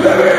Yeah.